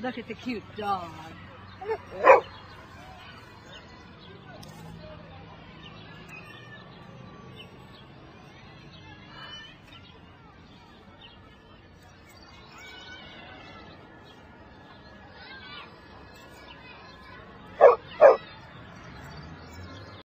Look at the cute dog.